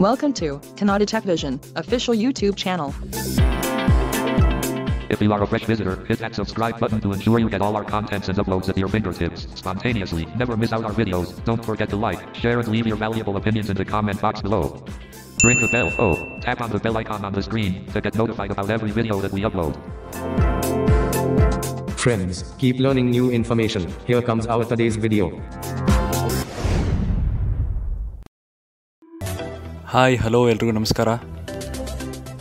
Welcome to Kannada Tech Vision, official YouTube channel. If you are a fresh visitor, hit that subscribe button to ensure you get all our contents and uploads at your fingertips spontaneously. Never miss out our videos. Don't forget to like, share, and leave your valuable opinions in the comment box below. Ring the bell. Oh, tap on the bell icon on the screen to get notified about every video that we upload. Friends, keep learning new information. Here comes our today's video. Hi, hello ಎಲ್ರಿಗೂ ನಮಸ್ಕಾರ.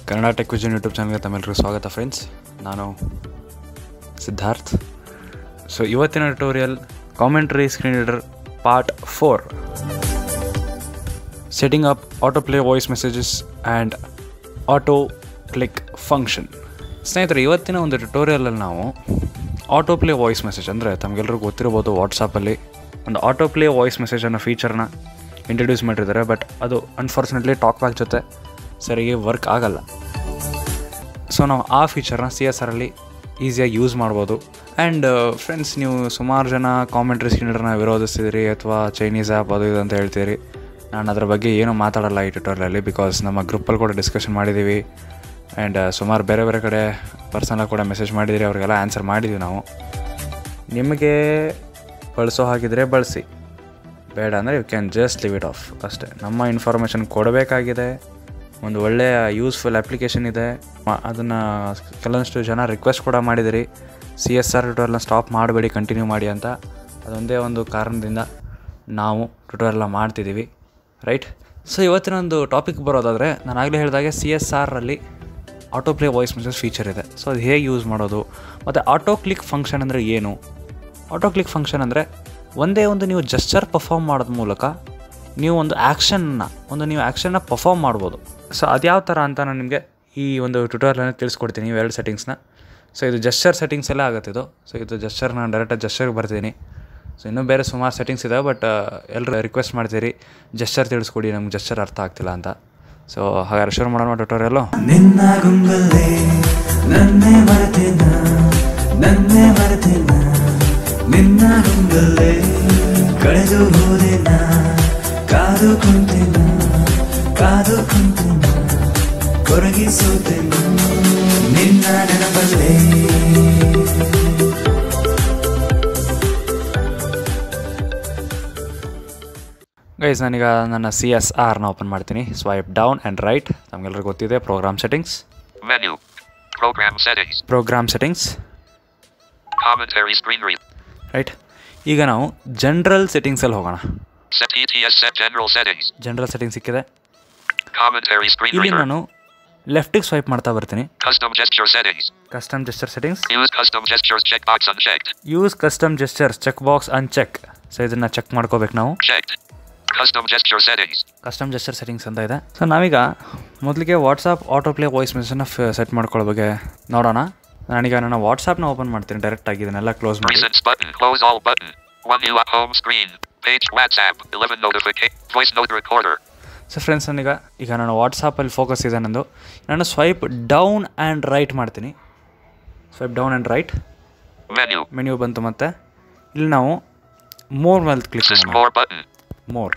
Kannada tech vision YouTube ಚಾನಲ್ಗೆ ತಮ್ಮೆಲ್ಲರಿಗೂ ಸ್ವಾಗತ friends ನಾನು Siddharth. So ಇವತ್ತಿನ tutorial commentary screen reader part four setting up auto play voice messages and auto click function ಸ್ನೇಹಿತರೆ, ಇವತ್ತಿನ ಒಂದು ಟ್ಯುಟೋರಿಯಲಲ್ಲಿ ನಾವು ಆಟೋ ಪ್ಲೇ ವಾಯ್ಸ್ ಮೆಸೇಜ್ ಅಂದರೆ ತಮಗೆಲ್ಲರಿಗೂ ಗೊತ್ತಿರ್ಬೋದು ವಾಟ್ಸಪ್ಪಲ್ಲಿ ಒಂದು ಆಟೋ ಪ್ಲೇ ವಾಯ್ಸ್ ಮೆಸೇಜ್ ಅನ್ನೋ ಫೀಚರ್ನ ಇಂಟ್ರಡ್ಯೂಸ್ ಮಾಡಿರ್ತಾರೆ ಬಟ್ ಅದು ಅನ್ಫಾರ್ಚುನೇಟ್ಲಿ ಟಾಕ್ ಬ್ಯಾಕ್ ಜೊತೆ ಸರಿಗೆ ವರ್ಕ್ ಆಗಲ್ಲ. ಸೊ ನಾವು ಆ ಫೀಚರ್ನ ಸಿ ಎಸ್ ಆರಲ್ಲಿ ಈಸಿಯಾಗಿ ಯೂಸ್ ಮಾಡ್ಬೋದು. ಆ್ಯಂಡ್ ಫ್ರೆಂಡ್ಸ್ ನೀವು ಸುಮಾರು ಜನ ಕಾಮೆಂಟ್ರಿ ಸ್ಕ್ರೀನರ್ನ ವಿರೋಧಿಸ್ತಿದ್ದೀರಿ ಅಥವಾ ಚೈನೀಸ್ ಆ್ಯಪ್ ಅದು ಇದು ಅಂತ ಹೇಳ್ತೀರಿ, ನಾನು ಅದ್ರ ಬಗ್ಗೆ ಏನೂ ಮಾತಾಡಲ್ಲ ಈ ಟ್ಯೂಟೋರಿಯಲಲ್ಲಿ ಬಿಕಾಸ್ ನಮ್ಮ ಗ್ರೂಪಲ್ಲಿ ಕೂಡ ಡಿಸ್ಕಷನ್ ಮಾಡಿದ್ದೀವಿ ಆ್ಯಂಡ್ ಸುಮಾರು ಬೇರೆ ಬೇರೆ ಕಡೆ ಪರ್ಸನಲಾಗಿ ಕೂಡ ಮೆಸೇಜ್ ಮಾಡಿದ್ದೀರಿ ಅವರಿಗೆಲ್ಲ ಆನ್ಸರ್ ಮಾಡಿದ್ದೀವಿ ನಾವು. ನಿಮಗೆ ಬಳಸೋ ಹಾಗಿದ್ರೆ ಬಳಸಿ. ಬೇಡ ಅಂದರೆ you can just leave it off ಅಷ್ಟೇ. ನಮ್ಮ ಇನ್ಫಾರ್ಮೇಷನ್ ಕೊಡಬೇಕಾಗಿದೆ. ಒಂದು ಒಳ್ಳೆಯ ಯೂಸ್ಫುಲ್ ಅಪ್ಲಿಕೇಶನ್ ಇದೆ. ಅದನ್ನು ಕೆಲವೊಂದಷ್ಟು ಜನ ರಿಕ್ವೆಸ್ಟ್ ಕೂಡ ಮಾಡಿದಿರಿ. ಸಿ ಎಸ್ ಆರ್ ಟ್ಯೂಟೋರಿಯಲ್ನ ಸ್ಟಾಪ್ ಮಾಡಬೇಡಿ ಕಂಟಿನ್ಯೂ ಮಾಡಿ ಅಂತ. ಅದೊಂದೇ ಒಂದು ಕಾರಣದಿಂದ ನಾವು ಟ್ಯೂಟೋರಿಯಲ್ನ ಮಾಡ್ತಿದ್ದೀವಿ ರೈಟ್ ಸೊ ಇವತ್ತಿನ ಒಂದು ಟಾಪಿಕ್ ಬರೋದಾದರೆ, ನಾನು ಆಗಲೇ ಹೇಳಿದಾಗೆ ಸಿ ಎಸ್ ಆರಲ್ಲಿ auto play voice message feature ಇದೆ. ಸೊ ಅದು ಹೇಗೆ ಯೂಸ್ ಮಾಡೋದು? ಮತ್ತು ಆಟೋ ಕ್ಲಿಕ್ ಫಂಕ್ಷನ್ ಅಂದರೆ ಏನು? ಆಟೋ ಕ್ಲಿಕ್ ಫಂಕ್ಷನ್ ಅಂದರೆ ಒಂದೇ ಒಂದು ನೀವು ಜಸ್ಚರ್ ಪರ್ಫಾರ್ಮ್ ಮಾಡೋದ್ರ ಮೂಲಕ ನೀವು ಒಂದು ಆ್ಯಕ್ಷನ್ನ ಒಂದು ನೀವು ಆ್ಯಕ್ಷನ್ನ ಪರ್ಫಾರ್ಮ್ ಮಾಡ್ಬೋದು. ಸೊ ಅದ್ಯಾವ ಥರ ಅಂತ ನಾನು ನಿಮಗೆ ಈ ಒಂದು ಟ್ಯೂಟೋರಿಯಲ್ನ ತಿಳಿಸ್ಕೊಡ್ತೀನಿ ಇವೆರಡು ಸೆಟ್ಟಿಂಗ್ಸ್ನ ಸೊ ಇದು ಜಸ್ಚರ್ ಸೆಟ್ಟಿಂಗ್ಸ್ ಎಲ್ಲ ಆಗುತ್ತೆ ಇದು. ಸೊ ಇದು ಜಸ್ಚರ್ ನಾನು ಡೈರೆಕ್ಟಾಗಿ ಜಸ್ಚರ್ಗೆ ಬರ್ತೀನಿ. ಸೊ ಇನ್ನೂ ಬೇರೆ ಸುಮಾರು ಸೆಟ್ಟಿಂಗ್ಸ್ ಇದೆ ಬಟ್ ಎಲ್ಲರೂ ರಿಕ್ವೆಸ್ಟ್ ಮಾಡ್ತೀರಿ, ಜಸ್ಚರ್ ತಿಳಿಸ್ಕೊಡಿ, ನಮ್ಗೆ ಜಸ್ಚರ್ ಅರ್ಥ ಆಗ್ತಿಲ್ಲ ಅಂತ. ಸೊ ಹಾಗಾದ್ರೆ ಶುರು ಮಾಡೋಣ ಟ್ಯೂಟೋರಿಯಲ್ಲು ನಿನ್ನ ನನ್ನೇ ಹಿಂದಲ್ಲೇ ಕಳೆದು ಹೋದೆನ? ಕಾದು ಕುಂತಿನ? ಕಾದು ಕುಂತಿನ? ಕೊರಗಿಸುತ್ತೇನ ನಿನ್ನ ನೆನಪಲ್ಲೇ? ಗೈಸ್ ನಾನೀಗ ನನ್ನ ಸಿ ಎಸ್ ಆರ್ನ ಓಪನ್ ಮಾಡ್ತೀನಿ. ಸ್ವೈಪ್ ಡೌನ್ ಆ್ಯಂಡ್ ರೈಟ್ ನಮಗೆಲ್ಲರಿಗೂ ಗೊತ್ತಿದೆ program settings Menu. Program settings program settings commentary screen read. Right ಈಗ ನಾವು ಜನರಲ್ ಸೆಟ್ಟಿಂಗ್ಸಲ್ಲಿ ಹೋಗೋಣ. ಜನರಲ್ ಸೆಟ್ಟಿಂಗ್ ಸಿಕ್ಕಿದೆ. ಇಲ್ಲಿ. ನಾನು ಲೆಫ್ಟಿಗೆ ಸ್ವೈಪ್ ಮಾಡ್ತಾ ಬರ್ತೀನಿ. Custom gesture settings. Use custom gestures check box uncheck so ಇದನ್ನ ಚೆಕ್ ಮಾಡ್ಕೋಬೇಕು ನಾವು. ಕಸ್ಟಮ್ ಜೆಸ್ಟರ್ ಸೆಟ್ಟಿಂಗ್ಸ್ ಅಂತ ಇದೆ. ಸೊ ನಾವೀಗ ಮೊದಲಿಗೆ ವಾಟ್ಸಪ್ ಆಟೋ ಪ್ಲೇ ವಾಯ್ಸ್ ಮೆಸೇಜನ್ನ ಸೆಟ್ ಮಾಡ್ಕೊಳ್ಳೋ ಬಗ್ಗೆ ನೋಡೋಣ. ನಾನೀಗ ನನ್ನ ನ ಓಪನ್ ಮಾಡ್ತೀನಿ ಡೈರೆಕ್ಟಾಗಿ ಇದನ್ನೆಲ್ಲ ಕ್ಲೋಸ್ ಮಾಡಿ Presents button. Close all button. One new at home screen. Page WhatsApp. 11 notification. Voice note recorder. So friends ನನಗೆ ಈಗ ನಾನು ವಾಟ್ಸಪ್ಪಲ್ಲಿ ಫೋಕಸ್ ಇದೆ ನಂದು ನಾನು ಸ್ವೈಪ್ ಡೌನ್ ಆ್ಯಂಡ್ ರೈಟ್ ಮಾಡ್ತೀನಿ swipe down and right menu menu ಬಂತು ಮತ್ತೆ ಇಲ್ಲಿ ನಾವು ಮೋರ್ ಮೇಲೆ ಕ್ಲಿಕ್ ಮೋರ್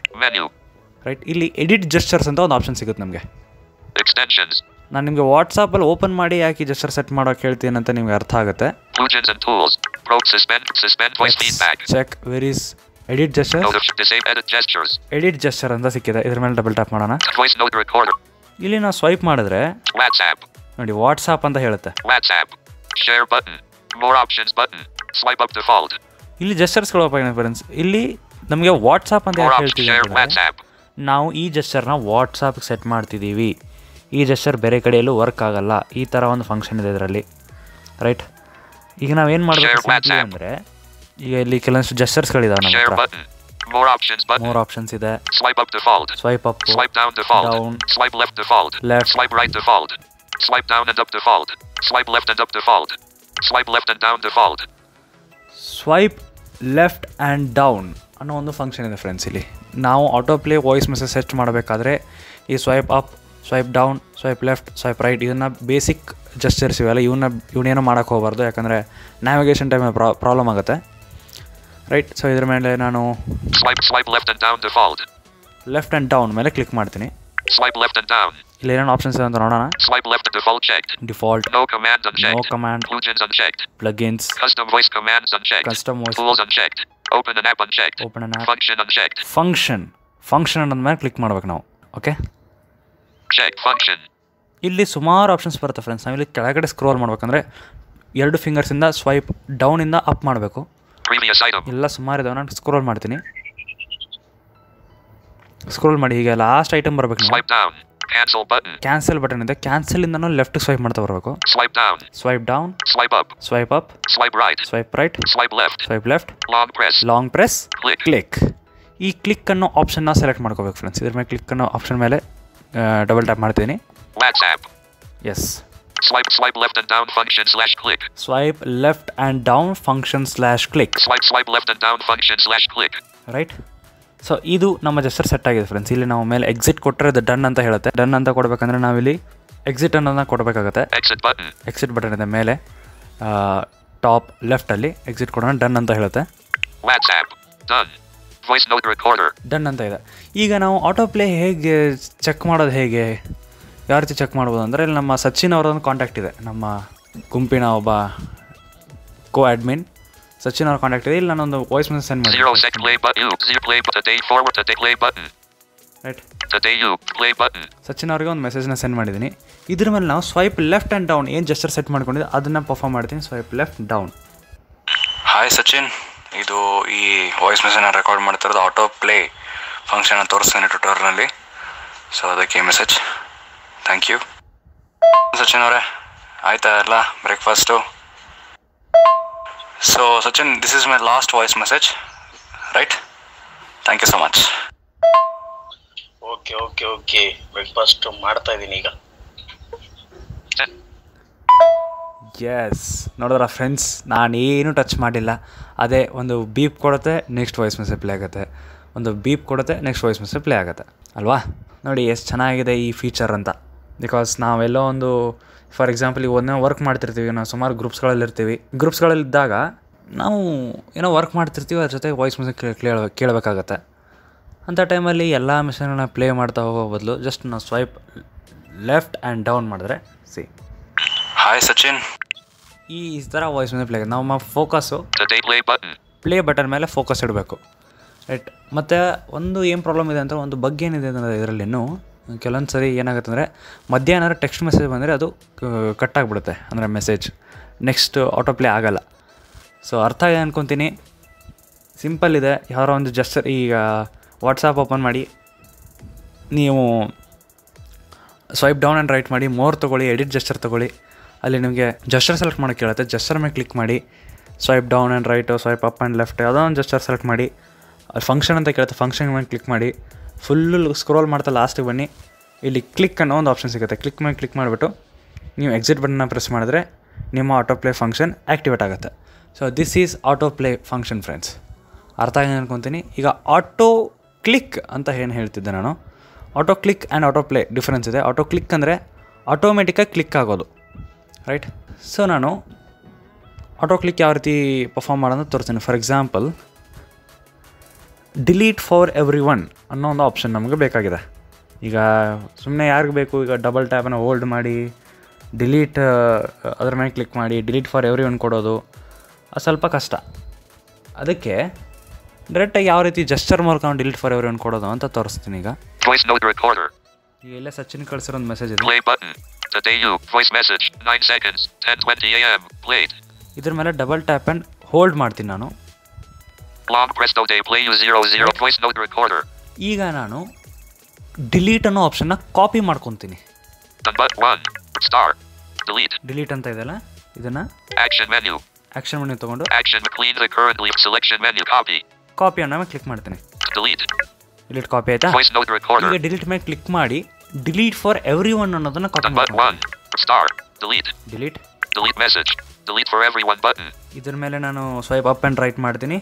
ರೈಟ್ ಇಲ್ಲಿ ಎಡಿಟ್ ಜೆಸ್ಟರ್ಸ್ ಅಂತ ಒಂದು ಆಪ್ಷನ್ ಸಿಗುತ್ತೆ ನಮಗೆ. ನಾನು ನಿಮಗೆ ವಾಟ್ಸಪ್ಪಲ್ಲಿ ಓಪನ್ ಮಾಡಿ ಯಾಕೆ ಈ ಜಸ್ಟರ್ ಸೆಟ್ ಮಾಡೋಕೆ ಹೇಳ್ತೀನಿ ಅಂತ ನಿಮ್ಗೆ ಅರ್ಥ ಆಗುತ್ತೆ. Check varies edit gesture. Edit gesture ಅಂತ ಸಿಕ್ಕಿದೆ. ಇದ್ರ ಮೇಲೆ ಡಬಲ್ ಟ್ಯಾಪ್ ಮಾಡೋಣ. ಇಲ್ಲಿ ನಾವು ಸ್ವೈಪ್ ಮಾಡಿದ್ರೆ ನೋಡಿ ವಾಟ್ಸಾಪ್ ಅಂತ ಹೇಳುತ್ತೆ. ಇಲ್ಲಿ ಜಸ್ಟರ್ಸ್ಗಳು ಫ್ರೆಂಡ್ಸ್ ಇಲ್ಲಿ ನಮಗೆ ವಾಟ್ಸಾಪ್ ಅಂತ ಯಾಕೆ ಹೇಳ್ತೀವಿ. ನಾವು ಈ ಜಸ್ಟರ್ನ ವಾಟ್ಸಾಪ್ಗೆ ಸೆಟ್ ಮಾಡ್ತಿದ್ದೀವಿ ಈ ಜಸ್ಟರ್ ಬೇರೆ ಕಡೆಯಲ್ಲೂ ವರ್ಕ್ ಆಗಲ್ಲ ಈ ಥರ ಒಂದು ಫಂಕ್ಷನ್ ಇದೆ ಇದರಲ್ಲಿ ರೈಟ್ ಈಗ ನಾವೇನು ಮಾಡಬೇಕು. ಅಂದರೆ ಈಗ ಇಲ್ಲಿ ಕೆಲವೊಂದು ಜೆಸ್ಟರ್ಸ್ಗಳಿದಾವೆ ನಮ್ಮ ಹತ್ರ. More options button. More options ಇದೆ Swipe up default. Swipe up Swipe down default. down, Swipe left default. left. Swipe right default. Swipe down and up default. Swipe left and up default. Swipe left and down default. Swipe left and down ಅನ್ನೋ ಒಂದು function ಇದೆ friends ಇಲ್ಲಿ ನಾವು auto play voice message set ಮಾಡಬೇಕಾದ್ರೆ ಈ swipe up swipe down swipe left swipe right ಇದನ್ನು basic gestures ಇವೆಲ್ಲ ಇವನ್ನ ಇವನೇನೋ ಮಾಡೋಕೆ ಹೋಗಬಾರ್ದು. ಯಾಕಂದರೆ ನ್ಯಾವಿಗೇಷನ್ ಟೈಮ್ ಪ್ರಾ ಪ್ರಾಬ್ಲಮ್ ಆಗುತ್ತೆ. ರೈಟ್ ಸೊ ಇದ್ರ ಮೇಲೆ ನಾನು ಲೆಫ್ಟ್ ಆ್ಯಂಡ್ ಡೌನ್ ಮೇಲೆ ಕ್ಲಿಕ್ ಮಾಡ್ತೀನಿ. ಇಲ್ಲಿ ಏನೋ ಆಪ್ಷನ್ಸ್ ಅಂತ ನೋಡೋಣ swipe left default check default no commands on check no command plugins on check plugins custom voice commands on check custom voice tools on open on app on open on app function on function function ಅನ್ನೋದ ಮೇಲೆ click ಮಾಡ್ಬೇಕು ನಾವು. Okay Check function ಇಲ್ಲಿ ಸುಮಾರು options ಬರುತ್ತೆ friends ನಾವಿಲ್ಲಿ ಕೆಳಗಡೆ scroll ಮಾಡ್ಬೇಕಂದ್ರೆ ಎರಡು ಫಿಂಗರ್ಸಿಂದ ಸ್ವೈಪ್ ಡೌನಿಂದ ಅಪ್ ಮಾಡಬೇಕು. ಎಲ್ಲ ಸುಮಾರು ಇದಾವೆ. ನಾನು ಸ್ಕ್ರೋಲ್ ಮಾಡ್ತೀನಿ. ಸ್ಕ್ರೋಲ್ ಮಾಡಿ. ಹೀಗೆ ಲಾಸ್ಟ್ ಐಟಮ್ ಬರಬೇಕು. ಕ್ಯಾನ್ಸಲ್ ಬಟನ್ ಇದೆ. ಕ್ಯಾನ್ಸಲ್ ಇಂದ ಲೆಫ್ಟ್ ಸ್ವೈಪ್ ಮಾಡ್ತಾ ಬರಬೇಕು. Swipe down swipe down swipe up swipe up swipe right swipe right swipe left swipe left long press. Long press. Click ಈ ಕ್ಲಿಕ್ ಅನ್ನೋ ಆಪ್ಷನ್ನ ಸೆಲೆಕ್ಟ್ ಮಾಡ್ಕೋಬೇಕು ಫ್ರೆಂಡ್ಸ್ ಇದ್ರ ಮೇಲೆ ಕ್ಲಿಕ್ ಅನ್ನೋ ಆಪ್ಷನ್ ಮೇಲೆ ಡಬಲ್ ಟ್ಯಾಪ್ ಮಾಡ್ತೀನಿ. Yes Swipe swipe left and down function slash click. Swipe left and down function slash click Swipe swipe left and down function slash click. Right so ಇದು ನಮ್ಮ gesture set ಆಗಿದೆ friends ಇಲ್ಲಿ ನಾವು ಮೇಲೆ exit ಕೊಟ್ಟರೆ ಅದು done ಅಂತ ಹೇಳುತ್ತೆ. ಡನ್ ಅಂತ ಕೊಡಬೇಕಂದ್ರೆ ನಾವಿಲ್ಲಿ ಎಕ್ಸಿಟ್ ಅನ್ನೋದನ್ನ ಕೊಡಬೇಕಾಗತ್ತೆ. Exit button. ಎಕ್ಸಿಟ್ ಬಟನ್ ಇದೆ ಮೇಲೆ ಟಾಪ್ ಲೆಫ್ಟಲ್ಲಿ ಎಕ್ಸಿಟ್ ಕೊಡೋಣ ಡನ್ ಅಂತ ಹೇಳುತ್ತೆ. WhatsApp. ನೋಟ್ ರೆಕಾರ್ಡರ್ ಡನ್ ಅಂತ ಇದೆ. ಈಗ ನಾವು ಆಟೋ ಪ್ಲೇ ಹೇಗೆ ಚೆಕ್ ಮಾಡೋದು ಹೇಗೆ? ಯಾವ ರೀತಿ ಚೆಕ್ ಮಾಡ್ಬೋದು ಅಂದರೆ ಇಲ್ಲಿ ನಮ್ಮ ಸಚಿನ್ ಅವರೊಂದು ಕಾಂಟ್ಯಾಕ್ಟ್ ಇದೆ. ನಮ್ಮ ಗುಂಪಿನ ಒಬ್ಬ ಕೋ ಅಡ್ಮಿನ್ ಸಚಿನ್ ಅವ್ರ ಕಾಂಟ್ಯಾಕ್ಟ್ ಇದೆ. ಇಲ್ಲಿ ನಾನೊಂದು ವಾಯ್ಸ್ ಮೆಸೇಜ್ ಸೆಂಡ್ ಮಾಡಿ Zero sec play button. Zero play but today forward today play button. Right Today you play button. Sachin ಅವರಿಗೆ ಒಂದು ಮೆಸೇಜ್ನ ಸೆಂಡ್ ಮಾಡಿದ್ದೀನಿ. ಇದ್ರ ಮೇಲೆ ನಾವು ಸ್ವೈಪ್ ಲೆಫ್ಟ್ ಆ್ಯಂಡ್ ಡೌನ್ ಏನು ಜಸ್ಟರ್ ಸೆಟ್ ಮಾಡ್ಕೊಂಡಿದ್ದೆ ಅದನ್ನು ಪರ್ಫಾರ್ಮ್ ಮಾಡ್ತೀನಿ. Swipe left down hi Sachin. ಇದು ಈ ವಾಯ್ಸ್ ಮೆಸೇಜ್ನ ರೆಕಾರ್ಡ್ ಮಾಡ್ತಿರೋದು ಆಟೋ ಪ್ಲೇ ಫಂಕ್ಷನ್ ತೋರಿಸ್ತೀನಿ ಟ್ವಿಟರ್ನಲ್ಲಿ ಸೊ ಅದಕ್ಕೆ ಮೆಸೇಜ್ ಥ್ಯಾಂಕ್ ಯು ಸಚಿನ್ ಅವರೇ ಆಯ್ತಾ ಎಲ್ಲ breakfast so Sachin this is my last voice message right thank you so much okay okay okay breakfast ಮಾಡ್ತಾ ಇದ್ದೀನಿ ಈಗ. ಎಸ್ ನೋಡಿದ್ರ ಫ್ರೆಂಡ್ಸ್ ನಾನೇನು ಟಚ್ ಮಾಡಿಲ್ಲ. ಅದೇ ಒಂದು ಬೀಪ್ ಕೊಡುತ್ತೆ ನೆಕ್ಸ್ಟ್ ವಾಯ್ಸ್ ಮೆಸೇಜ್ ಪ್ಲೇ ಆಗುತ್ತೆ. ಒಂದು ಬೀಪ್ ಕೊಡುತ್ತೆ ನೆಕ್ಸ್ಟ್ ವಾಯ್ಸ್ ಮೆಸೇಜ್ ಪ್ಲೇ ಆಗುತ್ತೆ. ಅಲ್ವಾ? ನೋಡಿ ಎಷ್ಟು ಚೆನ್ನಾಗಿದೆ ಈ ಫೀಚರ್ ಅಂತ. ಬಿಕಾಸ್ ನಾವೆಲ್ಲೋ ಒಂದು ಫಾರ್ ಎಕ್ಸಾಂಪಲ್ ಈಗ ಒಂದೇ ವರ್ಕ್ ಮಾಡ್ತಿರ್ತೀವಿ, ನಾವು ಸುಮಾರು ಗ್ರೂಪ್ಸ್ಗಳಲ್ಲಿರ್ತೀವಿ ಇರ್ತೀವಿ ಗ್ರೂಪ್ಸ್ಗಳಲ್ಲಿ ಇದ್ದಾಗ ನಾವು ಏನೋ ವರ್ಕ್ ಮಾಡ್ತಿರ್ತೀವಿ, ಅದ್ರ ಜೊತೆ ವಾಯ್ಸ್ ಮೆಸೇಜ್ ಕೇಳ ಕೇಳಬೇಕಾಗತ್ತೆ. ಅಂಥ ಟೈಮಲ್ಲಿ ಎಲ್ಲ ಮೆಸೇಜ್ಗಳನ್ನ ಪ್ಲೇ ಮಾಡ್ತಾ ಹೋಗೋ ಬದಲು ಜಸ್ಟ್ ನಾವು ಸ್ವೈಪ್ ಲೆಫ್ಟ್ ಆ್ಯಂಡ್ ಡೌನ್ ಮಾಡಿದ್ರೆ ಸಿ ಹಾಯ್ ಸಚಿನ್ ಈ ಥರ ವಾಯ್ಸ್ ಮೇಲೆ ಪ್ಲೇ ನಾವು ನಮ್ಮ ಫೋಕಸ್ಸು. ಪ್ಲೇ ಬಟನ್ ಮೇಲೆ ಫೋಕಸ್ ಇಡಬೇಕು. ರೈಟ್ ಮತ್ತು ಒಂದು ಏನು ಪ್ರಾಬ್ಲಮ್ ಇದೆ ಅಂದರೆ ಒಂದು ಬಗ್ಗೆ ಏನಿದೆ ಅಂದರೆ ಇದರಲ್ಲಿನೂ ಕೆಲವೊಂದು ಸರಿ ಏನಾಗುತ್ತೆ ಅಂದರೆ ಮಧ್ಯಾಹ್ನ ಟೆಕ್ಸ್ಟ್ ಮೆಸೇಜ್ ಬಂದರೆ ಅದು ಕಟ್ ಆಗಿಬಿಡುತ್ತೆ. ಅಂದರೆ ಮೆಸೇಜ್ ನೆಕ್ಸ್ಟ್ ಆಟೋ ಪ್ಲೇ ಆಗೋಲ್ಲ. ಸೊ ಅರ್ಥ ಆಗಿದೆ ಅಂದ್ಕೊತೀನಿ ಸಿಂಪಲ್ ಇದೆ. ಯಾರೋ ಒಂದು ಜಸ್ಟ್ ಈಗ ವಾಟ್ಸಪ್ ಓಪನ್ ಮಾಡಿ ನೀವು ಸ್ವೈಪ್ ಡೌನ್ ಆ್ಯಂಡ್ ರೈಟ್ ಮಾಡಿ ಮೋರ್ ತೊಗೊಳ್ಳಿ ಎಡಿಟ್ ಜಸ್ಟರ್ ತೊಗೊಳ್ಳಿ. ಅಲ್ಲಿ ನಿಮಗೆ ಜಸ್ಟರ್ ಸೆಲೆಕ್ಟ್ ಮಾಡಿ ಕೇಳುತ್ತೆ ಜಸ್ಟರ್ ಮೇಲೆ ಕ್ಲಿಕ್ ಮಾಡಿ swipe down and right swipe up and left ಯಾವುದೋ ಒಂದು ಜಸ್ಟರ್ ಸೆಲೆಕ್ಟ್ ಮಾಡಿ, ಅಲ್ಲಿ ಫಂಕ್ಷನ್ ಅಂತ ಕೇಳುತ್ತೆ. ಫಂಕ್ಷನ್ ಮೇಲೆ ಕ್ಲಿಕ್ ಮಾಡಿ ಫುಲ್ಲು ಸ್ಕ್ರೋಲ್ ಮಾಡ್ತಾ ಲಾಸ್ಟಿಗೆ ಬನ್ನಿ. ಇಲ್ಲಿ ಕ್ಲಿಕ್ ಅನ್ನೋ ಒಂದು ಆಪ್ಷನ್ ಸಿಗುತ್ತೆ. ಕ್ಲಿಕ್ ಮೇಲೆ ಕ್ಲಿಕ್ ಮಾಡಿಬಿಟ್ಟು, ನೀವು ಎಕ್ಸಿಟ್ ಬಟನ್ನ ಪ್ರೆಸ್ ಮಾಡಿದ್ರೆ ನಿಮ್ಮ ಆಟೋ ಪ್ಲೇ ಫಂಕ್ಷನ್ ಆ್ಯಕ್ಟಿವೇಟ್ ಆಗುತ್ತೆ. So this is auto play function friends ಅರ್ಥ ಆಗಿದೆ ಅನ್ಕೊತೀನಿ. ಈಗ ಆಟೋ ಕ್ಲಿಕ್ ಅಂತ ಏನು ಹೇಳ್ತಿದ್ದೆ ನಾನು? Auto click and auto play difference ಇದೆ. ಆಟೋ ಕ್ಲಿಕ್ ಅಂದರೆ ಆಟೋಮೆಟಿಕಾಗಿ ಕ್ಲಿಕ್ ಆಗೋದು. ರೈಟ್ ಸೊ ನಾನು ಆಟೋ ಕ್ಲಿಕ್ ಯಾವ ರೀತಿ ಪರ್ಫಾರ್ಮ್ ಮಾಡೋದು ತೋರಿಸ್ತೀನಿ. For example delete for everyone ಅನ್ನೋ ಒಂದು ಆಪ್ಷನ್ ನಮಗೆ ಬೇಕಾಗಿದೆ. ಈಗ ಸುಮ್ಮನೆ ಯಾರಿಗೆ ಬೇಕು? ಈಗ ಡಬಲ್ ಟ್ಯಾಪನ್ನು ಹೋಲ್ಡ್ ಮಾಡಿ ಡಿಲೀಟ್ ಅದ್ರ ಮೇಲೆ ಕ್ಲಿಕ್ ಮಾಡಿ ಡಿಲೀಟ್ ಫಾರ್ ಎವ್ರಿ ಒನ್ ಕೊಡೋದು ಅದು ಸ್ವಲ್ಪ ಕಷ್ಟ. ಅದಕ್ಕೆ ಡೈರೆಕ್ಟಾಗಿ ಯಾವ ರೀತಿ ಜಸ್ಟರ್ ಮೂಲಕ ನಾವು ಡಿಲೀಟ್ ಫಾರ್ ಎವ್ರಿ ಒನ್ ಕೊಡೋದು ಅಂತ ತೋರಿಸ್ತೀನಿ ಈಗ. ಇಲ್ಲೇ ಸಚಿನ್ ಕಳಿಸಿರೋ ಒಂದು ಮೆಸೇಜ್ ಇದೆ You. Voice message. 9 seconds. 10:20 a.m. Played. ಇದ್ರ ಮೇಲೆ ಡಬಲ್ ಟ್ಯಾಪ್ ಆ್ಯಂಡ್ ಹೋಲ್ಡ್ ಮಾಡ್ತೀನಿ ನಾನು Long press no day play you 00. Voice note recorder. ಈಗ ನಾನು ಡಿಲೀಟ್ ಅನ್ನೋ ಆಪ್ಷನ್ನ ಕಾಪಿ ಮಾಡ್ಕೊತೀನಿ Done but 1. Star. Delete. Delete ಅಂತ ಇದೆಯಲ್ಲ ಇದನ್ನು Action menu. ಆ್ಯಕ್ಷನ್ ಮೆನು ತೊಗೊಂಡು Action clean the currently selection menu. Copy. Copy ಅನ್ನೋ ಕ್ಲಿಕ್ ಮಾಡ್ತೀನಿ Delete. ಡಿಲೀಟ್ ಕಾಪಿ ಆಯಿತಾ. ಈಗ ಡಿಲೀಟ್ ಮೇಲೆ ಕ್ಲಿಕ್ ಮಾಡಿ ಡಿಲೀಟ್ ಫಾರ್ ಎವ್ರಿ ಒನ್ ಅನ್ನೋದನ್ನು cotton delete delete delete delete for everyone button ಇದ್ರ ಮೇಲೆ ನಾನು ಸ್ವೈಪ್ ಅಪ್ ಅಂಡ್ ರೈಟ್ ಮಾಡ್ತೀನಿ.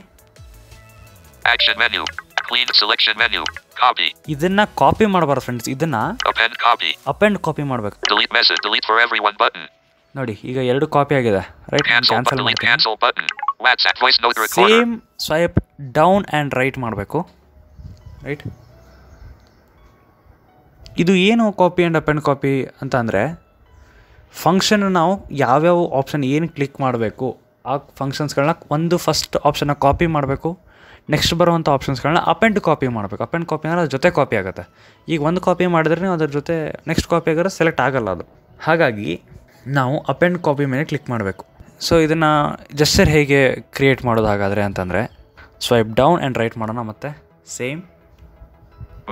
Action menu clean selection value copy ಇದನ್ನ ಕಾಪಿ ಮಾಡಬಾರ ಫ್ರೆಂಡ್ಸ್ ಇದನ್ನು append copy up and copy ಮಾಡ್ಬೇಕು. ಡಿಲೀಟ್ ಮೆಸೇಜ್ ಲಿಟ್ ಫಾರ್ ಎವರಿ ಒಂದು ಬಟ್ನ್ ನೋಡಿ ಈಗ ಎರಡು ಕಾಪಿ ಆಗಿದೆ. Right and cancel cancel but wise swipe down and right ಮಾಡಬೇಕು. ರೈಟ್ ಇದು ಏನು copy and up and copy ಅಂತ ಅಂದರೆ ಫಂಕ್ಷನ್ ನಾವು ಯಾವ್ಯಾವ ಆಪ್ಷನ್ ಏನು ಕ್ಲಿಕ್ ಮಾಡಬೇಕು ಆ ಫಂಕ್ಷನ್ಸ್ಗಳನ್ನ ಒಂದು ಫಸ್ಟ್ ಆಪ್ಷನ್ನ ಕಾಪಿ ಮಾಡಬೇಕು ನೆಕ್ಸ್ಟ್ ಬರುವಂಥ ಆಪ್ಷನ್ಸ್ಗಳನ್ನ ಅಪ್ ಆ್ಯಂಡ್ ಕಾಪಿ ಮಾಡಬೇಕು. ಅಪ್ ಆ್ಯಂಡ್ ಕಾಪಿ ಅಂದರೆ ಅದ್ರ ಜೊತೆ ಕಾಪಿ ಆಗುತ್ತೆ. ಈಗ ಒಂದು ಕಾಪಿ ಮಾಡಿದ್ರೆ ಅದ್ರ ಜೊತೆ ನೆಕ್ಸ್ಟ್ ಕಾಪಿ ಆಗಿದ್ರೆ ಸೆಲೆಕ್ಟ್ ಆಗಲ್ಲ ಅದು. ಹಾಗಾಗಿ ನಾವು ಅಪ್ ಆ್ಯಂಡ್ ಕಾಪಿ ಮೇಲೆ ಕ್ಲಿಕ್ ಮಾಡಬೇಕು. ಸೊ ಇದನ್ನು ಜಸ್ಟರ್ ಹೇಗೆ ಕ್ರಿಯೇಟ್ ಮಾಡೋದು ಹಾಗಾದರೆ ಅಂತಂದರೆ ಸ್ವೈಪ್ ಡೌನ್ ಆ್ಯಂಡ್ ರೈಟ್ ಮಾಡೋಣ ಮತ್ತೆ. Same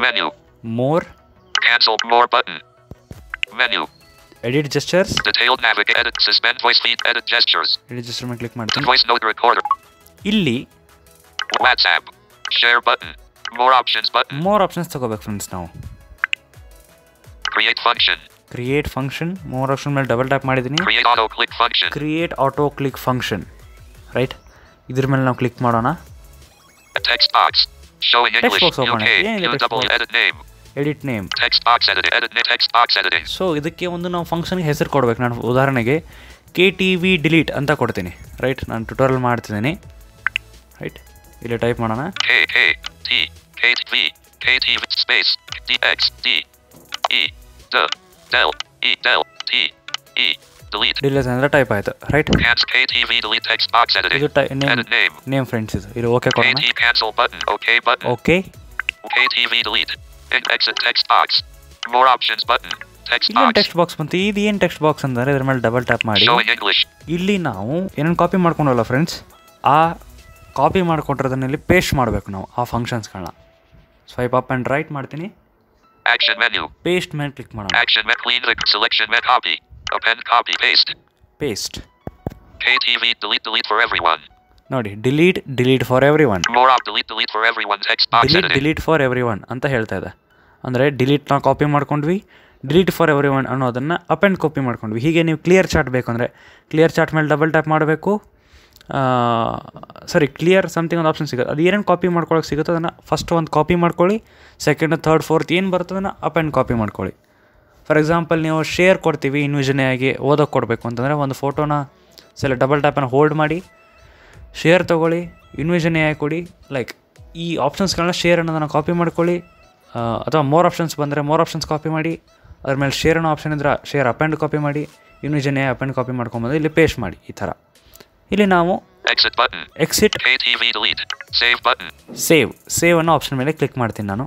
value more Cancel more button. Menu. Edit gestures Detailed navigate. Edit. Suspend voice feed. Edit gestures. Edit gesture ಮೇಲೆ ಕ್ಲಿಕ್ ಮಾಡ್ತೀನಿ Voice note recorder. ಇಲ್ಲಿ WhatsApp. Share button. More options button. More options back friends ನಾವು Create function. Create function more option ಮೇಲೆ double tap ಮಾಡಿದ್ದೀನಿ Create auto click function. Create auto click function right ಇದ್ರ ಮೇಲೆ ನಾವು click ಮಾಡೋಣ Text box. Showing Text English. box open. UK. Yeah, edit name. So ಇದಕ್ಕೆ ಒಂದು ನಾವು ಫಂಕ್ಷನ್ಗೆ ಹೆಸರು ಕೊಡಬೇಕು ನಾನು ಉದಾಹರಣೆಗೆ ಕೆ ಟಿ ವಿ ಡಿಲೀಟ್ ಅಂತ ಕೊಡ್ತೀನಿ ರೈಟ್ ನಾನು ಟ್ಯುಟೋರಿಯಲ್ ಮಾಡ್ತಿದ್ದೀನಿ ರೈಟ್ ಇಲ್ಲಿ ಟೈಪ್ ಮಾಡೋಣ K K T V K T V space D E D E T E delete. Delete ಅಂದರೆ ಟೈಪ್ ಆಯಿತು ರೈಟ್. ಇದು ಟೈ ನೇಮ್ ಫ್ರೆಂಡ್ಸ್ ಇದು ಇಲ್ಲಿ ಓಕೆ ಕೊಡೋಣ. Okay K T V delete. Exit text box. More options button. Box. Text box ಬಂತು. ಇದು ಏನು ಟೆಕ್ಸ್ಟ್ ಬಾಕ್ಸ್ ಅಂದರೆ ಇದ್ರ ಮೇಲೆ ಡಬಲ್ ಟ್ಯಾಪ್ ಮಾಡಿ. ಇಲ್ಲಿ ನಾವು ಏನೇನು ಕಾಪಿ ಮಾಡ್ಕೊಂಡಲ್ಲ ಫ್ರೆಂಡ್ಸ್ ಆ ಕಾಪಿ ಮಾಡ್ಕೊಂಡಿರೋದನ್ನ ಇಲ್ಲಿ ಪೇಸ್ಟ್ ಮಾಡಬೇಕು ನಾವು ಆ ಫಂಕ್ಷನ್ಸ್ಗಳನ್ನ ಸ್ವೈಪ್ ಅಪ್ ಆ್ಯಂಡ್ ರೈಟ್ ಮಾಡ್ತೀನಿ. Action menu. ಪೇಸ್ಟ್ ಮೇಲೆ ಕ್ಲಿಕ್ ಮಾಡೋಣ. Action me clean the selection me copy. Append. Copy. Paste. Paste ನೋಡಿ delete delete for everyone delete delete for everyone ಅಂತ ಹೇಳ್ತಾ ಇದೆ. ಅಂದರೆ ಡಿಲೀಟ್ ನಾವು ಕಾಪಿ ಮಾಡ್ಕೊಂಡ್ವಿ ಡಿಲೀಟ್ ಫಾರ್ ಎವ್ರಿ ಒನ್ ಅನ್ನೋದನ್ನು ಅಪ್ ಆ್ಯಂಡ್ ಕಾಪಿ ಮಾಡ್ಕೊಂಡ್ವಿ. ಹೀಗೆ ನೀವು ಕ್ಲಿಯರ್ ಚಾಟ್ ಬೇಕು ಅಂದರೆ ಕ್ಲಿಯರ್ ಚಾಟ್ ಮೇಲೆ ಡಬಲ್ ಟ್ಯಾಪ್ ಮಾಡಬೇಕು. ಸರಿ ಕ್ಲಿಯರ್ ಸಮಥಿಂಗ್ ಒಂದು ಆಪ್ಷನ್ ಸಿಗುತ್ತೆ. ಅದು ಏನೇನು ಕಾಪಿ ಮಾಡ್ಕೊಳ್ಳೋಕೆ ಸಿಗುತ್ತೆ ಅದನ್ನು ಫಸ್ಟ್ ಒಂದು ಕಾಪಿ ಮಾಡ್ಕೊಳ್ಳಿ ಸೆಕೆಂಡ್ ಥರ್ಡ್ ಫೋರ್ತ್ ಏನು ಬರ್ತದನ್ನು ಅಪ್ ಆ್ಯಂಡ್ ಕಾಪಿ ಮಾಡ್ಕೊಳ್ಳಿ. ಫಾರ್ ಎಕ್ಸಾಂಪಲ್ ನೀವು ಶೇರ್ ಕೊಡ್ತೀವಿ ಇನ್ವಿಜನೆಯಾಗಿ ಓದೋಕ್ಕೆ ಕೊಡಬೇಕು ಅಂತಂದರೆ ಒಂದು ಫೋಟೋನ ಸೆಲೆ ಡಬಲ್ ಟ್ಯಾಪನ್ನು ಹೋಲ್ಡ್ ಮಾಡಿ ಶೇರ್ ತೊಗೊಳ್ಳಿ ಇನ್ವಿಷನ್ ಕೊಡಿ ಲೈಕ್ ಈ ಆಪ್ಷನ್ಸ್ಗಳನ್ನ ಶೇರ್ ಅನ್ನೋದನ್ನು ಕಾಪಿ ಮಾಡ್ಕೊಳ್ಳಿ ಅಥವಾ ಮೋರ್ ಆಪ್ಷನ್ಸ್ ಬಂದರೆ ಮೋರ್ ಆಪ್ಷನ್ಸ್ ಕಾಪಿ ಮಾಡಿ ಅದ್ರ ಮೇಲೆ ಶೇರ್ ಅನ್ನೋ ಆಪ್ಷನ್ ಇದ್ರೆ ಶೇರ್ ಅಪ್ ಆ್ಯಂಡ್ ಕಾಪಿ ಮಾಡಿ ಇನ್ವಿಷನ್ ಅಪ್ ಆ್ಯಂಡ್ ಕಾಪಿ ಮಾಡ್ಕೊಂಬಂದು ಇಲ್ಲಿ ಪೇಸ್ಟ್ ಮಾಡಿ ಈ ಥರ ಇಲ್ಲಿ ನಾವು Exit. Exit save. Save save ಅನ್ನೋ ಆಪ್ಷನ್ ಮೇಲೆ ಕ್ಲಿಕ್ ಮಾಡ್ತೀನಿ ನಾನು.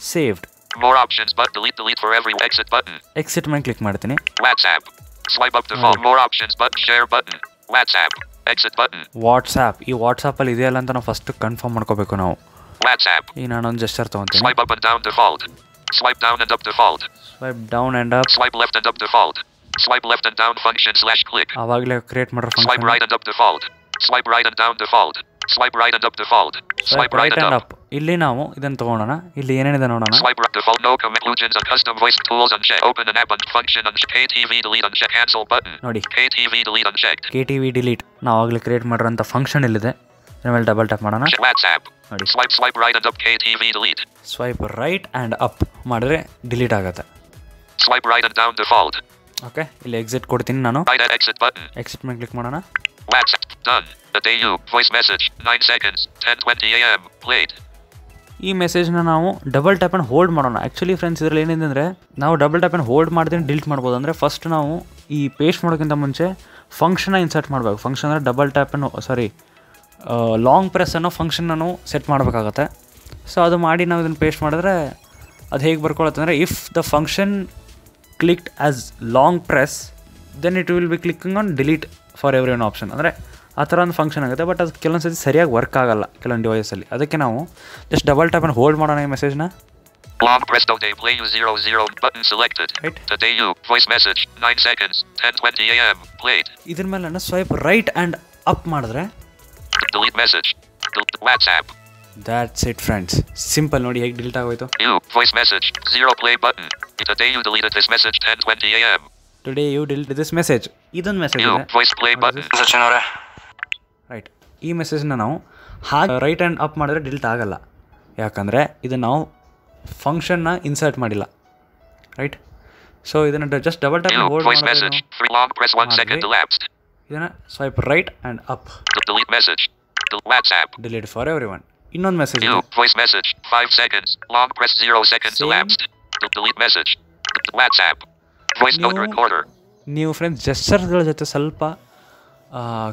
Saved More options but delete delete for every exit button. Exit ಮೇಲೆ ಕ್ಲಿಕ್ ಮಾಡ್ತೀನಿ WhatsApp. Swipe up to phone. More options but share button. WhatsApp. Exit button. WhatsApp ಈ ವಾಟ್ಸಾಪಲ್ಲಿ ಇದೆಯಲ್ಲ ಅಂತ ನಾವು ಫಸ್ಟ್ ಕನ್ಫರ್ಮ್ ಮಾಡ್ಕೋಬೇಕು ನಾವು WhatsApp. ಈಗ ನಾನೊಂದು gesture ತೊಗೊತೀನಿ Swipe up and down default. Swipe down and up default. Swipe down and up Swipe left and up default. Swipe left and down function slash click. ಆವಾಗಲೇ ಕ್ರಿಯೇಟ್ ಮಾಡಿರೋ Swipe function right and up default. Swipe right and down default. Swipe right and up default. Swipe right right and and up. ಇಲ್ಲಿ ನಾವು ಇದನ್ನು ತಗೊಂಡೋಣ ಇಲ್ಲಿ ಏನಿದೆ ನೋಡೋಣ. ನೋಡಿ. K theme ಇದು ಡಿಲೀಟ್ ನಾವು ಆಗಲಿ ಕ್ರಿಯೇಟ್ ಮಾಡಿದ್ರೆ ಅಂತ ಫಂಕ್ಷನ್ ಇಲ್ಲಿದೆ ಡಬಲ್ ಟ್ಯಾಪ್ ಮಾಡೋಣ. ನೋಡಿ. ಸ್ವೈಪ್ ಸ್ಪೈಪ್ ರೈಟ್ ದಪ್ ಕೆ ಥೀಮ್ ಸ್ವೈಪ್ ರೈಟ್ ಆ್ಯಂಡ್ ಅಪ್ ಮಾಡಿದ್ರೆ ಡಿಲೀಟ್ ಆಗುತ್ತೆ. Swipe right and default okay ಇಲ್ಲಿ ಎಕ್ಸಿಟ್ ಕೊಡ್ತೀನಿ ನಾನು. ಐ ಡಾಟ್ ಎಕ್ಸೆಟ್ ಎಕ್ಸೆಟ್ಮೆಂಟ್ ಮಾಡೋಣ. ವ್ಯಾಚ್ ಆಪ್ ಸೌನ್ ದ ತೂ ವಾಯ್ಸ್ ಮೆಸೇಜ್ 9 ಸೆಕೆಂಡ್ಸ್ ಸೆನ್ಸ್ ವೆಟ್ ಪ್ಲೇ ಇದೆ ಈ ಮೆಸೇಜ್ನ ನಾವು ಡಬಲ್ ಟ್ಯಾಪ್ ಆ್ಯಂಡ್ ಹೋಲ್ಡ್ ಮಾಡೋಣ. ಆ್ಯಕ್ಚುಲಿ ಫ್ರೆಂಡ್ಸ್ ಇದರಲ್ಲಿ ಏನಿದೆ ಅಂದರೆ, ನಾವು ಡಬಲ್ ಟ್ಯಾಪ್ ಆ್ಯಂಡ್ ಹೋಲ್ಡ್ ಮಾಡ್ತೀನಿ ಡಿಲೀಟ್ ಮಾಡ್ಬೋದು. ಅಂದರೆ ಫಸ್ಟ್ ನಾವು ಈ ಪೇಸ್ಟ್ ಮಾಡೋಕ್ಕಿಂತ ಮುಂಚೆ ಫಂಕ್ಷನ್ನ ಇನ್ಸರ್ಟ್ ಮಾಡಬೇಕು. ಫಂಕ್ಷನ್ ಅಂದರೆ ಡಬಲ್ ಟ್ಯಾಪ್ ಅನ್ನು ಸಾರಿ ಲಾಂಗ್ ಪ್ರೆಸ್ ಅನ್ನೋ ಫಂಕ್ಷನ್ ಸೆಟ್ ಮಾಡಬೇಕಾಗತ್ತೆ. ಸೊ ಅದು ಮಾಡಿ ನಾವು ಇದನ್ನು ಪೇಸ್ಟ್ ಮಾಡಿದ್ರೆ ಅದು ಹೇಗೆ ಬರ್ಕೊಳತ್ತೆ ಅಂದರೆ if the function clicked as long press then it will be clicking on delete for everyone option ಅಂದರೆ ಆ ಥರ ಒಂದು ಫಂಕ್ಷನ್ ಆಗುತ್ತೆ ಬಟ್ ಅದು ಕೆಲವೊಂದು ಸತಿ ಸರಿಯಾಗಿ ವರ್ಕ್ ಆಗಲ್ಲ ಕೆಲವೊಂದು ಡಿವೈಸಲ್ಲಿ ಅದಕ್ಕೆ ನಾವು ಜಸ್ಟ್ ಡಬಲ್ ಟ್ಯಾಪನ್ನು ಹೋಲ್ಡ್ ಮಾಡೋಣ ಈ ಮೆಸೇಜ್ನ Long press no day play you 00 button selected. Right. Today you. Voice message. 9 seconds. 10:20 a.m. Played. ಇದ್ರ ಮೇಲೆ ನಾನು ಸ್ವೈಪ್ ರೈಟ್ ಆ್ಯಂಡ್ ಅಪ್ ಮಾಡಿದ್ರೆ Delete message. WhatsApp. That's it friends simple ನೋಡಿ ಹೇಗೆ ಡಿಲೀಟ್ ಆಗೋಯ್ತು You. Voice message. Zero play button. Today you deleted this message 10:20 a.m. Today you delete this message ಇದೊಂದು message You. Voice play button. Sachin ಅವರೇ right ಈ ಮೆಸೇಜ್ನ ನಾವು ಹಾ right and up ಮಾಡಿದ್ರೆ ಡಿಲ್ಟ್ ಆಗಲ್ಲ. ಯಾಕಂದರೆ ಇದು ನಾವು ಫಂಕ್ಷನ್ನ ಇನ್ಸರ್ಟ್ ಮಾಡಿಲ್ಲ. ರೈಟ್ ಸೊ ಇದನ್ನು ಜಸ್ಟ್ ಡಬಲ್ ಟ್ಯಾಪ್ ಹೋಲ್ಡ್ ಇದನ್ನು swipe right and up delete for everyone ಇನ್ನೊಂದು message voice message five seconds long press seconds message WhatsApp voice note recorder ನೀವು ಫ್ರೆಂಡ್ಸ್ ಜೆಸ್ಟರ್ಗಳ ಜೊತೆ ಸ್ವಲ್ಪ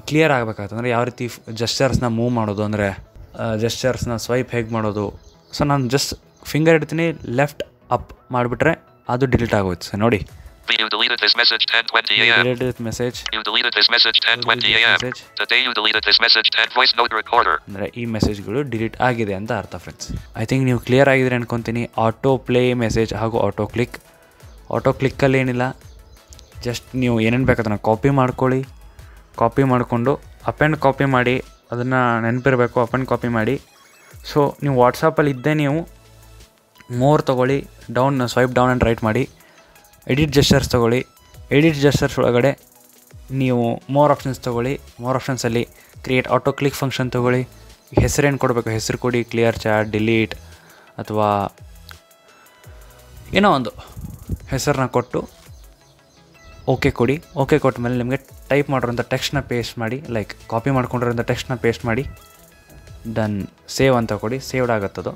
ಕ್ಲಿಯರ್ ಆಗಬೇಕಾಗುತ್ತೆ ಅಂದರೆ ಯಾವ ರೀತಿ ಜಸ್ಚರ್ಸ್ನ ಮೂವ್ ಮಾಡೋದು ಅಂದರೆ ಜಸ್ಚರ್ಸ್ನ ಸ್ವೈಪ್ ಹೇಗೆ ಮಾಡೋದು. ಸೊ ನಾನು ಜಸ್ಟ್ ಫಿಂಗರ್ ಇಡ್ತೀನಿ ಲೆಫ್ಟ್ ಅಪ್ ಮಾಡಿಬಿಟ್ರೆ ಅದು ಡಿಲೀಟ್ ಆಗೋಯ್ತು. ಸರ್ ನೋಡಿ. You deleted this message 10:20 a.m. Delete message You deleted this message 10:20 Deleted a.m. Today you deleted this message 10 voice note recorder. ಅಂದರೆ ಈ ಮೆಸೇಜ್ಗಳು ಡಿಲೀಟ್ ಆಗಿದೆ ಅಂತ ಅರ್ಥ ಫ್ರೆಂಡ್ಸ್ ಐ ಥಿಂಕ್ ನೀವು ಕ್ಲಿಯರ್ ಆಗಿದ್ರೆ ಅನ್ಕೊತೀನಿ ಆಟೋ ಪ್ಲೇ ಮೆಸೇಜ್ ಹಾಗೂ ಆಟೋ ಕ್ಲಿಕ್ ಆಟೋ ಕ್ಲಿಕ್ಕಲ್ಲಿ ಏನಿಲ್ಲ ಜಸ್ಟ್ ನೀವು ಏನೇನು ಬೇಕು ಅದನ್ನು ಕಾಪಿ ಮಾಡ್ಕೊಳ್ಳಿ. ಕಾಪಿ ಮಾಡಿಕೊಂಡು ಅಪ್ ಆ್ಯಂಡ್ ಕಾಪಿ ಮಾಡಿ, ಅದನ್ನು ನೆನಪಿರಬೇಕು ಅಪ್ ಆ್ಯಂಡ್ ಕಾಪಿ ಮಾಡಿ. ಸೊ ನೀವು ವಾಟ್ಸಪ್ಪಲ್ಲಿ ಇದ್ದೇ ನೀವು ಮೋರ್ ತೊಗೊಳ್ಳಿ down swipe down and right ಮಾಡಿ. ಎಡಿಟ್ ಜೆಸ್ಟರ್ಸ್ ತೊಗೊಳ್ಳಿ. ಎಡಿಟ್ ಜೆಸ್ಟರ್ಸ್ ಒಳಗಡೆ ನೀವು ಮೋರ್ ಆಪ್ಷನ್ಸ್ ತೊಗೊಳ್ಳಿ. ಮೋರ್ ಆಪ್ಷನ್ಸಲ್ಲಿ ಕ್ರಿಯೇಟ್ ಆಟೋ ಕ್ಲಿಕ್ ಫಂಕ್ಷನ್ ತೊಗೊಳ್ಳಿ. ಹೆಸರೇನು ಕೊಡಬೇಕು? ಹೆಸರು ಕೊಡಿ ಕ್ಲಿಯರ್ ಚಾಟ್ ಡಿಲೀಟ್ ಅಥವಾ ಏನೋ ಒಂದು ಹೆಸರನ್ನ ಕೊಟ್ಟು ಓಕೆ ಕೊಡಿ. ಓಕೆ ಕೊಟ್ಟ ಮೇಲೆ ನಿಮಗೆ ಟೈಪ್ ಮಾಡಿರೋಂಥ ಟೆಕ್ಸ್ಟ್ನ ಪೇಸ್ಟ್ ಮಾಡಿ ಲೈಕ್ ಕಾಪಿ ಮಾಡ್ಕೊಂಡಿರೋಂಥ ಟೆಕ್ಸ್ಟ್ನ ಪೇಸ್ಟ್ ಮಾಡಿ ದನ್ ಸೇವ್ ಅಂತ ಕೊಡಿ ಸೇವ್ಡ್ ಆಗುತ್ತದು.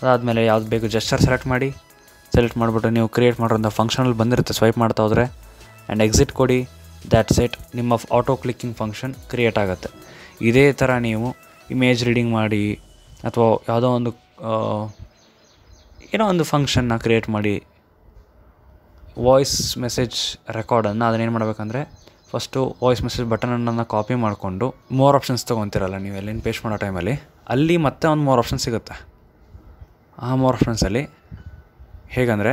ಅದಾದಮೇಲೆ ಯಾವ್ದು ಬೇಕು ಜಸ್ಟರ್ ಸೆಲೆಕ್ಟ್ ಮಾಡಿ ಸೆಲೆಕ್ಟ್ ಮಾಡಿಬಿಟ್ಟು ನೀವು ಕ್ರಿಯೇಟ್ ಮಾಡಿರೋಂಥ ಫಂಕ್ಷನಲ್ಲಿ ಬಂದಿರುತ್ತೆ ಸ್ವೈಪ್ ಮಾಡ್ತಾ ಹೋದರೆ. ಆ್ಯಂಡ್ ಎಕ್ಸಿಟ್ ಕೊಡಿ ದ್ಯಾಟ್ ಸೆಟ್ ನಿಮ್ಮ ಆಟೋ ಕ್ಲಿಕ್ಕಿಂಗ್ ಫಂಕ್ಷನ್ ಕ್ರಿಯೇಟ್ ಆಗುತ್ತೆ. ಇದೇ ಥರ ನೀವು ಇಮೇಜ್ ರೀಡಿಂಗ್ ಮಾಡಿ, ಅಥವಾ ಯಾವುದೋ ಒಂದು ಏನೋ ಒಂದು ಫಂಕ್ಷನ್ನ ಕ್ರಿಯೇಟ್ ಮಾಡಿ ವಾಯ್ಸ್ ಮೆಸೇಜ್ ರೆಕಾರ್ಡನ್ನು ಅದನ್ನೇನು ಮಾಡಬೇಕಂದ್ರೆ ಫಸ್ಟು ವಾಯ್ಸ್ ಮೆಸೇಜ್ ಬಟನನ್ನು ಕಾಪಿ ಮಾಡಿಕೊಂಡು ಮೋರ್ ಆಪ್ಷನ್ಸ್ ತೊಗೊತಿರಲ್ಲ ನೀವು ಎಲ್ಲಿನ ಪೇಸ್ಟ್ ಮಾಡೋ ಟೈಮಲ್ಲಿ ಅಲ್ಲಿ ಮತ್ತೆ ಒಂದು ಮೋರ್ ಆಪ್ಷನ್ ಸಿಗುತ್ತೆ. ಆ ಮೋರ್ ಆಪ್ಷನ್ಸಲ್ಲಿ ಹೇಗಂದರೆ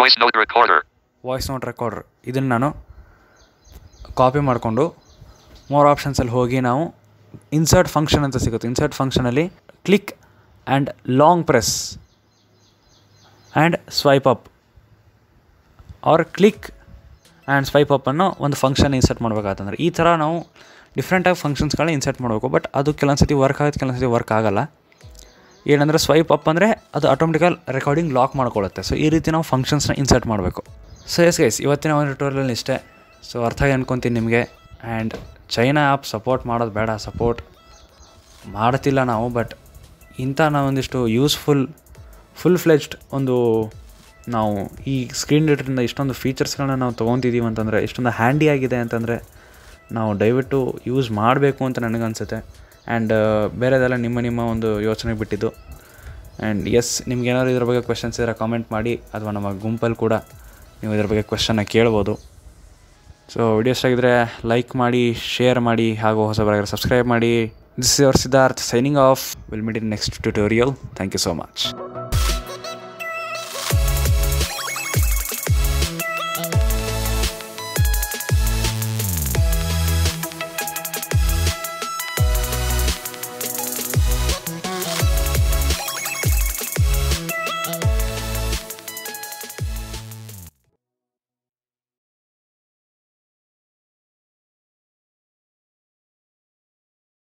voice note recorder voice note recorder ಇದನ್ನು ನಾನು ಕಾಪಿ ಮಾಡಿಕೊಂಡು ಮೋರ್ ಆಪ್ಷನ್ಸಲ್ಲಿ ಹೋಗಿ ನಾವು ಇನ್ಸರ್ಟ್ ಫಂಕ್ಷನ್ ಅಂತ ಸಿಗುತ್ತೆ. Insert ಫಂಕ್ಷನಲ್ಲಿ click and long press and swipe up or click and swipe ಅಪ್ಪನ್ನು ಒಂದು ಫಂಕ್ಷನ್ ಇನ್ಸರ್ಟ್ ಮಾಡಬೇಕಾತಂದ್ರೆ, ಈ ಥರ ನಾವು ಡಿಫ್ರೆಂಟಾಗಿ ಫಂಕ್ಷನ್ಸ್ಗಳನ್ನ ಇನ್ಸರ್ಟ್ ಮಾಡಬೇಕು. ಬಟ್ ಅದು ಕೆಲವೊಂದು ಸತಿ ವರ್ಕ್ ಆಗುತ್ತೆ, ಕೆಲವೊಂದು ಸತಿ ವರ್ಕ್ ಆಗಲ್ಲ. ಏನಂದರೆ ಸ್ವೈಪ್ ಅಪ್ ಅಂದರೆ ಅದು ಆಟೋಮೆಟಿಕಲ್ ರೆಕಾರ್ಡಿಂಗ್ ಲಾಕ್ ಮಾಡ್ಕೊಳ್ಳುತ್ತೆ. ಸೊ ಈ ರೀತಿ ನಾವು ಫಂಕ್ಷನ್ಸ್ನ ಇನ್ಸರ್ಟ್ ಮಾಡಬೇಕು. ಸೊ ಎಸ್ ಗೈಸ್ ಇವತ್ತಿನ ಒಂದು ಟ್ಯೂಟೋರಿಯಲ್ ಇಷ್ಟೇ. ಸೊ ಅರ್ಥ ಆಗಿ ಅನ್ಕೊತೀನಿ ನಿಮಗೆ. ಆ್ಯಂಡ್ ಚೈನಾ ಆ್ಯಪ್ ಸಪೋರ್ಟ್ ಮಾಡೋದು ಬೇಡ ಸಪೋರ್ಟ್ ಮಾಡ್ತಿಲ್ಲ ನಾವು ಬಟ್ ಇಂಥ ನಾವೊಂದಿಷ್ಟು ಯೂಸ್ಫುಲ್ ಫುಲ್ ಫ್ಲೆಜ್ಡ್ ಒಂದು ನಾವು ಈ ಸ್ಕ್ರೀನ್ ರೀಡರಿಂದ ಇಷ್ಟೊಂದು ಫೀಚರ್ಸ್ಗಳನ್ನ ನಾವು ತೊಗೊತಿದ್ದೀವಿ ಅಂತಂದರೆ, ಇಷ್ಟೊಂದು ಹ್ಯಾಂಡಿ ಆಗಿದೆ ಅಂತಂದರೆ ನಾವು ದಯವಿಟ್ಟು ಯೂಸ್ ಮಾಡಬೇಕು ಅಂತ ನನಗನ್ಸುತ್ತೆ. ಆ್ಯಂಡ್ ಬೇರೆದೆಲ್ಲ ನಿಮ್ಮ ನಿಮ್ಮ ಒಂದು ಯೋಚನೆ ಬಿಟ್ಟಿದ್ದು. ಆ್ಯಂಡ್ ಎಸ್ ನಿಮ್ಗೆ ಏನಾದ್ರು ಇದ್ರ ಬಗ್ಗೆ ಕ್ವೆಶನ್ಸ್ ಇದ್ದರೆ ಕಾಮೆಂಟ್ ಮಾಡಿ, ಅಥವಾ ನಮ್ಮ ಗುಂಪಲ್ಲಿ ಕೂಡ ನೀವು ಇದ್ರ ಬಗ್ಗೆ ಕ್ವೆಶನ್ನ ಕೇಳ್ಬೋದು. ಸೊ ವಿಡಿಯೋ ಇಷ್ಟ ಆಗಿದ್ರೆ ಲೈಕ್ ಮಾಡಿ ಶೇರ್ ಮಾಡಿ, ಹಾಗೂ ಹೊಸಬರಾಗಿರೋ ಸಬ್ಸ್ಕ್ರೈಬ್ ಮಾಡಿ. This is your Siddharth signing off will meet in next tutorial thank you so much